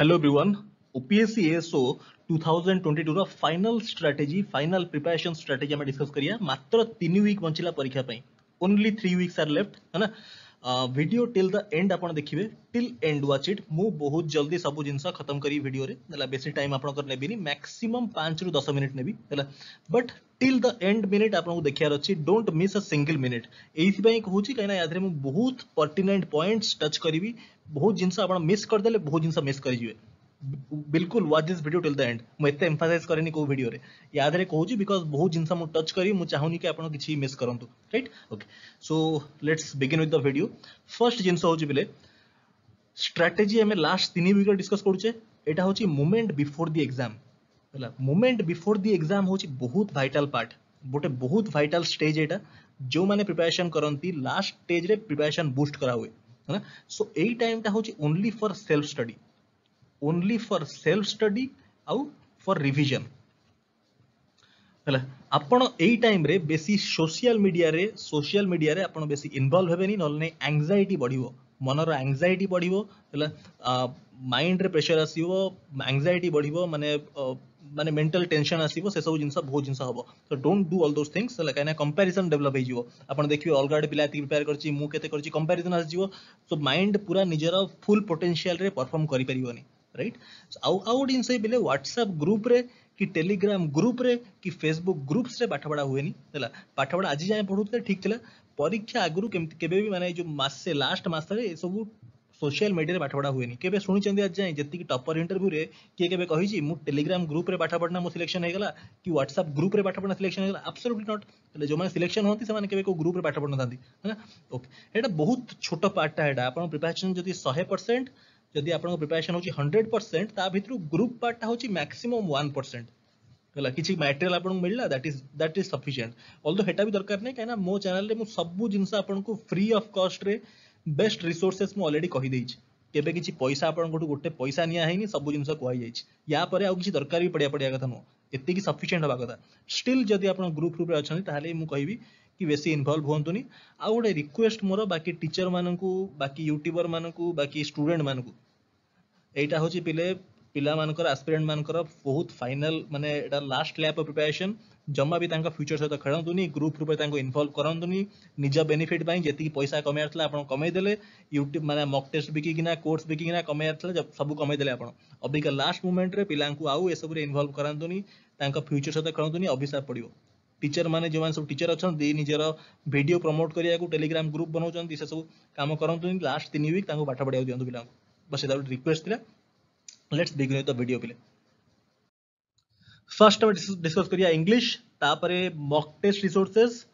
Hello everyone OPSC SO 2022 का final strategy final preparation strategy हम discuss करिया मात्र 3 वीक बचला परीक्षा पे ओनली 3 वीक्स आर लेफ्ट है ना भिड टिल द एंड आप देखिए टिल एंड व्वाच इट मु बहुत जल्दी सब जिन खत्म करी भिडियो बेसी टाइम आप मैक्सीम पांच रु दस minute navy but till the end minute आपको देखार अच्छे don't miss a single minute यही कहूँ कहीं या बहुत पर्टिनेंट पॉइंट्स टच करी बहुत जिन मिस करदे बहुत जिन मिस करेंगे बिल्कुल watch this video till the end मु एते एम्फसाइज करेनी को वीडियो रे याद तो। रे कहू छी बिकॉज़ बहुत जिंस मु टच करी मु चाहू नी कि किछि मिस करंतु right okay so let's begin with the video first जिंस हो छी बिले स्ट्रेटजी हमें लास्ट 3 वीक डिस्कस करू छे एटा हो मोमेंट बिफोर द एग्जाम हला मोमेंट बिफोर द एग्जाम हो बहुत वाइटल पार्ट बोटे बहुत वाइटल स्टेज एटा जो माने प्रिपरेशन करंती लास्ट स्टेज रे प्रिपरेशन बूस्ट करा हुए है ना सो एई टाइम टा हो only for self study only for self study आउ फॉर रिविजन टाइम रे सोशल मीडिया रे सोशल मीडिया रे आप बे इनवल्व हेनी ना नहीं एंगजाइटी बढ़ो मनर बढ़ो माइंड रे प्रेशर आसो एंगजाइटी बढ़ो माने माने मेंटल टेंशन आसो से सब जिन बहुत जिन हम तो don't do all those things कहीं कंपेरिजन डेवलप हो देखिए अलग आगे पिला प्रिपेयर करेंगे कंपेरिजन आसो माइंड पूरा निजर फुल पोटेनसीयल परफर्म करनी राइट आउ आउ गोटे जिनस बोले ह्वाट्सअप ग्रुप कि टेलीग्राम ग्रुप कि फेसबुक ग्रुप्स पाठपढ़ा हुए ना पाठपढ़ा आज जाए पढ़ू ठीक थी परीक्षा आगु के मैंने जो मसे लास्ट मसब सोशल मीडिया पाठपढ़ा हुए नहीं शुचान आज जाए जी टपर इंटरव्यू में किए के मुझे टेलीग्राम ग्रुप में पाठपढ़ना मुझे सिलेक्शन होगा कि ह्वाट्सअप ग्रुप में पाठपढ़ा सिलेक्शन होगा आब्सोल्युटली नट जो मैंने सिलेक्शन होती से ग्रुप में पाठ पढ़ना था ओके ये बहुत छोट पार्टा है आप प्रिपेरेसन जो शहे परसेंट जदि आप प्रिपेरेसन हूँ हंड्रेड परसेंट ताभर ग्रुप पार्टा हूँ मैक्सीम वन परसेंट है किसी मेटेरियल आपको मिलला that is that is sufficient although हेटा भी दरकार नहीं कहीं मो चेल सब जिनस फ्री अफ कस्ट्रे बेस्ट रिसोर्सेस मुझे कहीदेगी केवे कि पैसा आप गोटे पैसा निहनी सब जिन कई या आज किसी दरकार भी पड़िया पड़िया कथा नुहे ये सफिसीयंट हाँ कथा स्टिल जब आप ग्रुप रूप में अच्छा मुझे कह कि बेस इनवल्व हूँ नहीं आउ गए रिक्वेस्ट मोर बाकी टीचर मानक बाकी यूट्यूबर मानक बाकी स्टूडेंट मानक एटा होची पिले पिला मानकर एस्पिरेंट मानकर बहुत फाइनल माने एटा लास्ट लैप ऑफ प्रिपरेशन जम्मा भी तांका फ्यूचर सहित खड़ंतुनी ग्रुप रूपे तांको इन्वॉल्व करंतुनी निज बेनिफिट पई जति पैसा कमेयथले आपण कमे देले YouTube माने मॉक टेस्ट बिकि किना कोर्स बिकि किना कमेयथले जब सब कमेय देले आपण अबिक लास्ट मोमेंट रे पिलांको आउ ए सब रे इन्वॉल्व करंतुनी तांका फ्यूचर सहित खड़ंतुनी अभिशाप पडियो टीचर माने जो सब टीचर अच्छा दे निजर भिडियो प्रमोट करिया को टेलीग्राम ग्रुप बनाऊ से सब काम करंतुनी लास्ट 3 वीक तांको पाठ पढाउ दियंतु पिलांको लेट्स बिगिन द वीडियो पिले फर्स्ट हम डिस्कस करिया इंग्लिश तापर मॉक टेस्ट रिसोर्सेस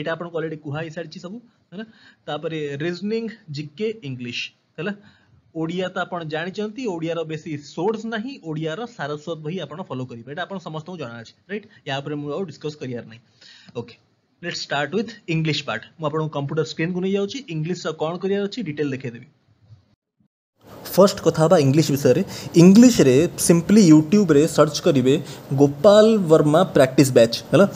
एटा आपन को ऑलरेडी कुहा ही सारी सब है तापर रीजनिंग जीके इंग्लिश हैला ओडिया त तो आपन जानि चंती ओडिया रो बेसी सोर्स नाही ओडिया रो सारस्वत भई आपन फॉलो करिबे एटा आपन समस्त जानना छै राइट या पर मु डिस्कस करियार नै okay let's start with English part मु आपन कंप्यूटर स्क्रीन को नै जाउ छी इंग्लिश स कोन करियार छै डिटेल देखै देबी ଫର୍ଷ୍ଟ କଥା ହେବା ଇଂଲିଶ ବିଷୟରେ ଇଂଲିଶରେ ସିମ୍ପଲି ୟୁଟ୍ୟୁବରେ ସର୍ଚ୍ଚ କରିବେ ଗୋପାଲ ବର୍ମା ପ୍ରାକ୍ଟିସ୍ ବ୍ୟାଚ୍ ହେଲା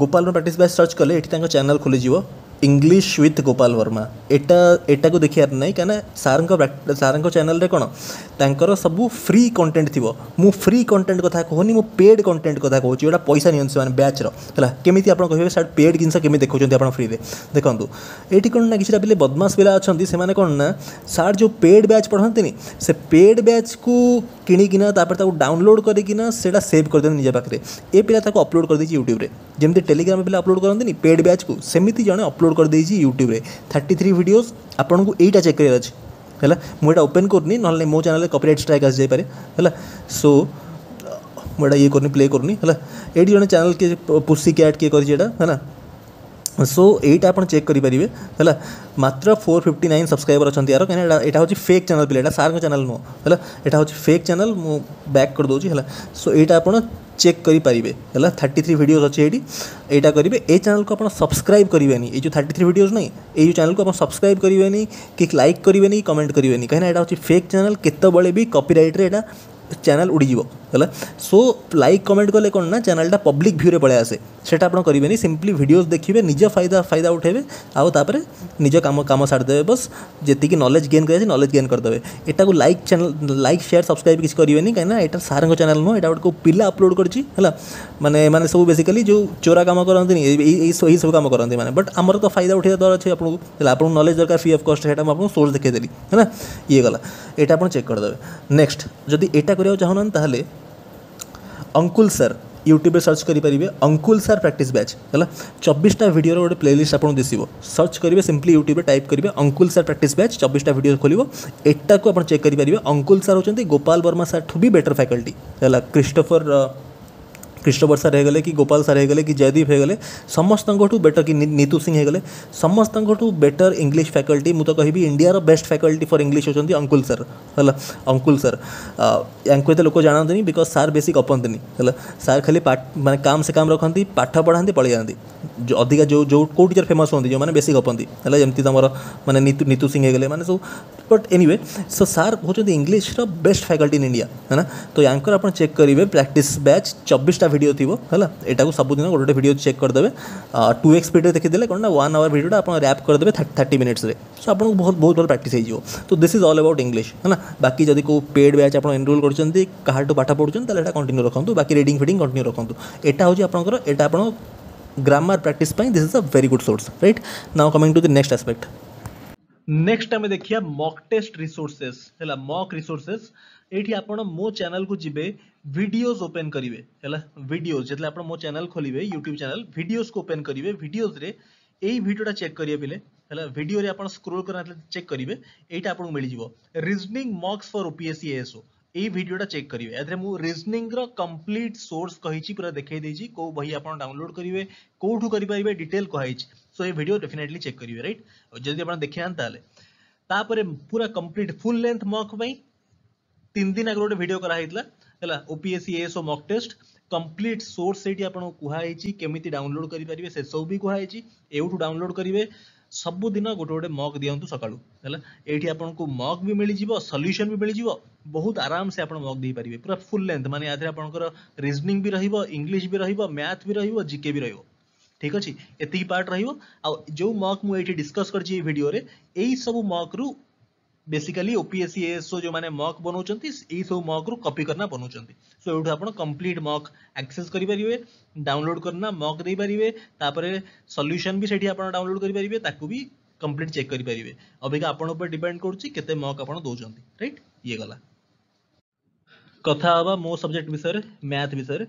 Gopal Varma practice batch search କଲେ ଏଠି ତାଙ୍କ ଚ୍ୟାନେଲ୍ ଖୋଲିଯିବ इंग्लीश विथ गोपाल वर्मा एटा को देखिए ना कहीं सार सार्क चेल कौन तर सब फ्री कंटेंट थी मु फ्री कंटेंट कथ कहूनी मुझ पेड कंटेंट कथ कह पैसा निर्णय बैच्र है कमी आप कहे सर पेड जिन के देखते आप फ्री में देखो ये कौन ना किसी पे बदमाश पे अच्छा से कौन ना सार जो पेड ब्याच पढ़ाती से पेड ब्याच को किणिकिना डाउनलोड करना सेव कर दिखते निज पाखे ए पिला अपलोड कर दे यूट्यूब जमी टेलीग्राम पे अपलोड करते पेड बैच को सेमती जन अपलोड अपलोड कर देती यूट्यूब थर्टी थ्री भिडियो आपको यहीटा चेक कर मुझा ओपन करनी ना मो चेल कपिट स्ट्राइक आज जाए है सो मुझे ये करनी प्ले करनी है ये जो चैनल किए पुषी क्याट किए करा है सो यहीटा आप चेक करेंगे है मात्र फोर फिफ्टी नाइन सब्सक्राइबर अच्छा यार कहीं यहाँ हूँ फेक चैनल पे यहाँ सारे चैनल नुह है यहाँ हूँ फेक चैनल मुझे बैक करदे सो यहाँ आप चेक करेंगे है थर्टी थ्री भिडियोज अच्छे ये यहाँ करेंगे ये चैनल को आप सब्सक्राइब करेनि ये जो थर्टी थ्री भिडियोज नहीं ये चैनल को आप सब्सक्राइब करेंगे कि लाइक करेंगे कमेंट नहीं कहीं फेक चैनल केत भी ଚ୍ୟାନେଲ୍ ଉଡ଼ିଯିବ ହେଲା ସୋ ଲାଇକ୍ କମେଣ୍ଟ କଲେ କ'ଣ ନା ଚ୍ୟାନେଲ୍ଟା ପବ୍ଲିକ୍ ଭ୍ୟୁରେ ପଳାଇ ଆସେ ସେଇଟା ଆପଣ କରିବେନି ସିମ୍ପଲି ଭିଡ଼ିଓଜ୍ ଦେଖିବେ ନିଜ ଫାଇଦା ଫାଇଦା ଉଠାଇବେ ଆଉ ତାପରେ ନିଜ କାମ କାମ ସାରିଦେବେ ବସ୍ ଯେତିକି ନଲେଜ୍ ଗେନ୍ କରିଛି ନଲେଜ୍ ଗେନ୍ କରିଦେବେ ଏଟାକୁ like channel like share subscribe କିଛି କରିବେନି କାହିଁକିନା ଏଇଟା ସାର୍ଙ୍କ ଚ୍ୟାନେଲ୍ ନୁହଁ ଏଇଟା ଗୋଟେ କେଉଁ ପିଲା ଅପଲୋଡ଼ କରିଛି ହେଲା ମାନେ ଏମାନେ ସବୁ ବେସିକାଲି ଯେଉଁ ଚୋରା କାମ କରନ୍ତିନି ଏଇ ସବୁ କାମ କରନ୍ତି ମାନେ ବଟ୍ ଆମର ତ ଫାଇଦା ଉଠାଇବା ଦରକାର ଅଛି ଆପଣଙ୍କୁ ହେଲା ଆପଣଙ୍କୁ ନଲେଜ୍ ଦରକାର ଫ୍ରି ଅଫ୍ କଷ୍ଟ ସେଇଟା ମୁଁ ଆପଣଙ୍କୁ ସୋର୍ସ ଦେଖେଇଦେଲି ହେଲା ଇଏ ଗଲା ଏଇଟା ଆପଣ ଚେକ୍ କରିଦେବେ ନେକ୍ସଟ ଯଦି ଏଇଟା କରିବାକୁ ଚାହୁଁନାହାନ୍ତି ତାହେଲେ ଅଙ୍କୁଲ ସାର୍ ୟୁଟ୍ୟୁବ୍ରେ ସର୍ଚ୍ଚ କରିପାରିବେ ଅଙ୍କୁଲ ସାର୍ ପ୍ରାକ୍ଟିସ୍ ବ୍ୟାଚ୍ ହେଲା ଚବିଶଟା ଭିଡ଼ିଓର ଗୋଟେ ପ୍ଲେଲିଷ୍ଟ ଆପଣଙ୍କୁ ଦିଶିବ ସର୍ଚ୍ଚ କରିବେ ସିମ୍ପଲି ୟୁଟ୍ୟୁବ୍ରେ ଟାଇପ୍ କରିବେ ଅଙ୍କୁଲ ସାର୍ ପ୍ରାକ୍ଟିସ୍ ବ୍ୟାଚ୍ ଚବିଶଟା ଭିଡ଼ିଓ ଖୋଲିବ ଏଟାକୁ ଆପଣ ଚେକ୍ କରିପାରିବେ ଅଙ୍କୁଲ ସାର୍ ହେଉଛନ୍ତି ଗୋପାଲ ବର୍ମା ସାର୍ଠୁ ବି ବେଟର୍ ଫ୍ୟାକଲ୍ଟି ହେଲା କ୍ରିଷ୍ଟୋଫର कृष्णवर्षा रह गले कि गोपाल सर हो गले कि जयदीप हो गले समस्त बेटर कि नीतू सिंह हो गले समस्त बेटर इंग्लीश फैकल्टी मुझे कहि India best faculty for English होती अंकुल सर है अंकुल सर ये तो लोक जानते नहीं बिकज सार बेसी कपनते है सार खाली मैंने काम से काम रखती पाठ पढ़ाते पलि जाती अधिका जो जो कौ टीचर फेमस हमें जो मैंने बेसी कपनती है जमी तुम मैंने नीतू सिंह हो गले मैंने सब બટ એનીવે સો સાર ହେଉଛନ୍ତି ଇଂଲିଶର ବେଷ୍ଟ ଫ୍ୟାକଲ୍ଟି ଇନ୍ ଇଣ୍ଡିଆ ହେଲା ତ ୟାଙ୍କର ଆପଣ ଚେକ୍ କରିବେ ପ୍ରାକ୍ଟିସ୍ ବ୍ୟାଚ୍ ଚବିଶଟା ଭିଡ଼ିଓ ଥିବ ହେଲା ଏଟାକୁ ସବୁଦିନ ଗୋଟେ ଗୋଟେ ଭିଡ଼ିଓ ଚେକ୍ କରିଦେବେ ଟୁ ଏକ୍ସ ସ୍ପିଡ଼ରେ ଦେଖିଦେଲେ କ'ଣ ନା ୱାନ୍ ଆୱାର ଭିଡ଼ିଓଟା ଆପଣ ର୍ୟାପ୍ କରିଦେବେ ଥାର୍ଟି ମିନିଟ୍ସରେ ସୋ ଆପଣଙ୍କୁ ବହୁତ ବହୁତ ଭଲ ପ୍ରାକ୍ଟିସ୍ ହେଇଯିବ ତ this is all about English ହେଲା ବାକି ଯଦି କେଉଁ ପେଡ଼୍ ବ୍ୟାଚ୍ ଆପଣ ଏନରୋଲ୍ କରିଛନ୍ତି କାହାଠୁ ପାଠ ପଢ଼ୁଛନ୍ତି ତାହେଲେ ଏଇଟା କଣ୍ଟିନ୍ୟୁ ରଖନ୍ତୁ ବାକି ରିଡ଼ିଂ ଫିଡ଼ିଂ କଣ୍ଟିନ୍ୟୁ ରଖନ୍ତୁ ଏଇଟା ହେଉଛି ଆପଣଙ୍କର ଏଇଟା ଆପଣ ଗ୍ରାମାର ପ୍ରାକ୍ଟିସ୍ ପାଇଁ this is a very good source right now coming to the next aspect next आम देखिया मॉक टेस्ट रिसोर्सेस है मॉक रिसोर्सेस ये आप मो चैनल को जी भिडियोज ओपेन करेंगे है भिडियोज जिते आप मो चैनल खोलिए यूट्यूब चैनल भिडियोज को ओपेन करेंगे भिडियोज रे यही भिडियोटा चेक करेंगे बिले है भिडियो रे आप स्क्रोल कर चेक करेंगे यहाँ आपको मिल reasoning mocks for OPSC ASO এই ভিডিওটা চেক করিবে এতে মু রিজনিং র কমপ্লিট সোর্স কহিছি পুরা দেখাই দেইছি কো বহি আপন ডাউনলোড করিবে কোঠু করি পারিবে ডিটেল কহিছি सो ये वीडियो डेफिनेटली चेक करेंगे रईट जदि आप देखा तापर पूरा कंप्लीट फुल लेंथ मक तीन दिन आगे गोटे भिड कराही है OPSC ASO mock test complete source से कहुई केमी डाउनलोड करेंगे से सब भी कहुई यूठू डाउनलोड करेंगे ସବୁଦିନ गोटे ଗୋଟେ ମଗ୍ ଦିଅନ୍ତୁ ସକାଳୁ ହେଲା ଏଇଠି ଆପଣଙ୍କୁ ମଗ୍ ବି ମିଳିଯିବ ସଲ୍ୟୁସନ୍ ବି ମିଳିଯିବ ବହୁତ ଆରାମସେ ଆପଣ ମଗ୍ ଦେଇପାରିବେ ପୁରା ଫୁଲ୍ ଲେନ୍ଥ भी रही ଆପଣଙ୍କର ରିଜନିଂ भी ରହିବ ଇଂଲିଶ ବି भी ମ୍ୟାଥ୍ ବି ରହିବ भी ବି ठीक अच्छे एत पार्ट रो जो मक मुझे डिस्कस कर सब मक रु बेसिकली ओपीएससी एएसओ जो मैंने मक बना मक रु कपी करना बनाऊँच सो यूँ आप कम्प्लीट मक आक्सेस करेंगे डाउनलोड करना मक दे पारे सल्यूशन भी सही डाउनलोड करेंगे भी कम्प्लीट चेक करेंगे अबिका आप डिपेड करते मक आप दौरान रईट ये गला कथा मो सब्जेक्ट विषय मैथ विषय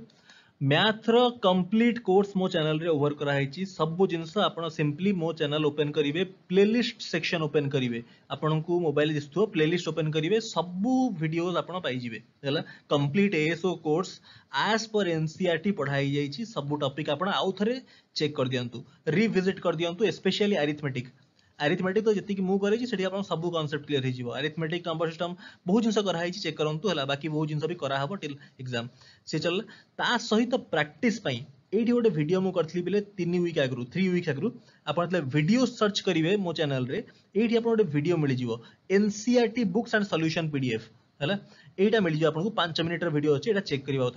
मैथ्र कम्प्लीट कोर्स मो चेल ओभर कराई सब जिनस सिंपली मो चेल ओपेन करेंगे प्ले सेक्शन ओपेन करेंगे आपन को मोबाइल दिशु थोड़ा प्ले लिस्ट ओपेन करेंगे सब भिडियो आपजे है कम्प्लीट एएसओ कोर्स आज पर एनसीआर पढ़ाई जाइए सब टपिक आप थे चेक कर दिंतु रिभिजिट कर दिंतु स्पेशली आरिथमेटिक आरिथमेटिक तो जितनी मुँह करेंगे आप सब कनसेप्ट क्लीयर हो आरिथमेटिक नंबर सिस्टम बहुत जिन कराई चेक करूँ है बाकी बहुत जिन भी कराह टिल एक्जाम सी चल सहित प्राक्ट ये गोटे भिड मुझ करी बेले तीन विक् आगु थ्री विक् आगु आपड़े भिडियो सर्च करेंगे मो चेल ये गोटे भिड मिल जाए NCR books and solution PDF है यहाँ मिल जाए आपको पांच मिनिटर भिड अच्छे यहाँ चेक करवा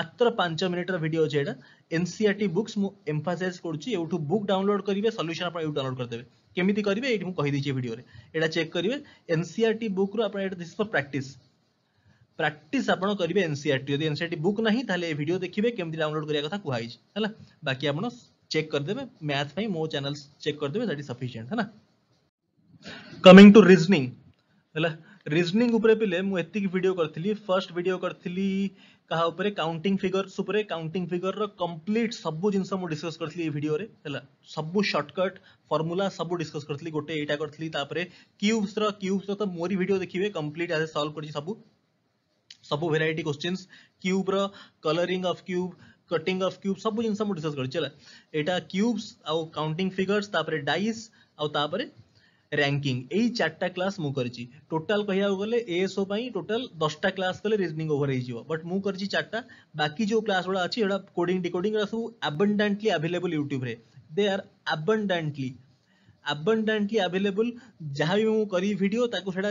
मात्र पांच मिनिटर भिड अच्छे यहाँ एनसीआर बुक्स मुझ एम्फासाइज करुँ बुक डाउनलोड करेंगे सल्यूशन आप डाउनलोड करदेवे केमी करेंगे ये कहीदे भिडियो यहाँ चेक करेंगे एनसीआर टी बुक्र प्राक्ट प्राक्ट आपे एनसीआर टी जो एनसीआर टी बुक् ना तो भिड देखिए कमी डाउनलोड करा कथ कई है बाकी आप चेक करदे मैथ मो चेल चेक करदे सफिसीयंट है कमिंग टू रिजनिंग रिजनिंग पे मुझे भिड करी फर्स्ट भिड करी कहा उपरे counting figures counting figure complete सब जिन डिस्कस करी भिडियो है सब सर्टकट फर्मुला सब डिस्कस करी गोटे यहाँ करी क्यूब्स र्यूब्स तो मोरी भिड देखिए कम्प्लीट आज सल्व कर सब सब भेर question cube रलरींग of cube cutting of cube सब जिन डिस्कस करा क्यूब्स आउ काउंटिंग फिगर्स डाइस आउ रैंकिंग यही चार्टा क्लास मुझे टोटाल कह गए एएसओ दसटा क्लास कले रिजनिंग ओवर हो बट मुझे चार्टा बाकी जो क्लास गुड़ा अच्छी कोडिंग डिकोडिंग सब abundantly available यूट्यूब्रे they are abundantly abundantly available जहाँ भी मुझे करी भिडियो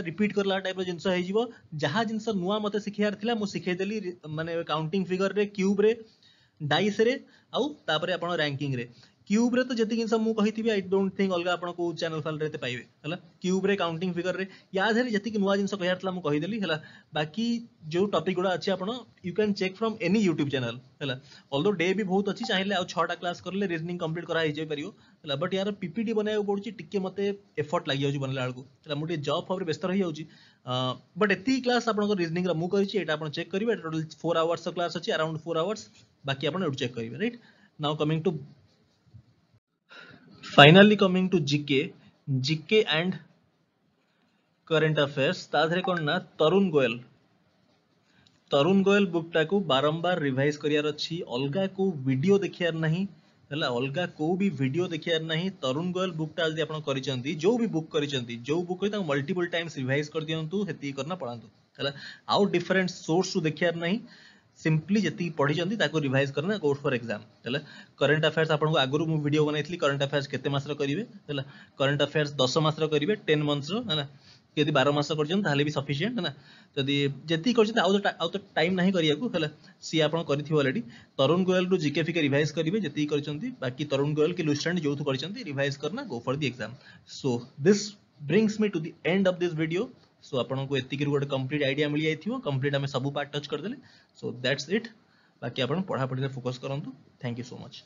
रिपीट कर टाइप जिनस जहाँ जिनस नुआ मत शिखार था मुझे शिखेदेली मानते काउंटिंग फिगर रे क्यूब्रे डाइस आउ तापर आप रैंकिंग रे क्यूब रे तो जी मुझे कही आई डोट थिंक अलग आप चैनल फानल पाइबे है क्यूब रे काउंटिंग फिगर रे या देहर जी नुआ जिन कहला मुझेदेली है बाकी जो टपिक गुड़ा अच्छे आप you can check from any YouTube channel है अल्दो डे भी बहुत अच्छी चाहिए आज छटा क्लास करेंगे रिजनिंग कम्प्लीट कराई है बट यार पीपीटी बनवाक पड़ी टी मत एफर्ट लगे बनला बेलू मुझे जब फब्रे व्यस्त रही जाऊँगी बट एति क्लास आप रिजनिंग मुझे ये आप चेक करेंगे टोटल फोर आवर्स क्लास अच्छी आराउंड फोर आवर्स बाकी आप चेक करेंगे right now coming to finally coming to GK GK and current affairs ताधरे कौन ना तरुण गोयल तरुण गोयल बुकटा को बारंबार रिभाइज करियार अच्छी अलग को वीडियो देखियार नहीं हला अलग को भी वीडियो देखियार नहीं तरुण गोयल बुकटा जदी आपन करि चंदी जो भी बुक करि चंदी जो बुक करि त मल्टीपल टाइम्स रिभाइज कर दियंतु हेती करना पडंतु हला आउ डिफरेंट सोर्स टू देखियार नहीं सिंपली जी पढ़ी ताको रिभाइज करना कोर्स फर एक्जाम है करेन्ट अफेयर्स आपको आगुरी मुझे भिड बनई करेन्ट अफेयर्स के मसर करेंगे है करेन्ट अफेयर्स दस मसर करेंगे टेन मंथ्र है जदि बार मस कर भी सफिसीयंट है जदि जी कर आउ तो टाइम ना कराक है सी आप अलरेडी तरुण गोयल रू जिके फिके रिभाइज करेंगे जी कर बाकी तरुण गोयल कि लुसेंट जो कर रिभाइज करना go for the exam so this brings me to the end of this video so आपको एतिकर गोटे कम्प्लीट आईडिया मिल जाइए कम्प्लीट आम सब पार्ट टच करदे सो दैट्स इट बाकी आप पढ़ापढ़ी फोकस करूँ थैंक यू सो मच